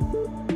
you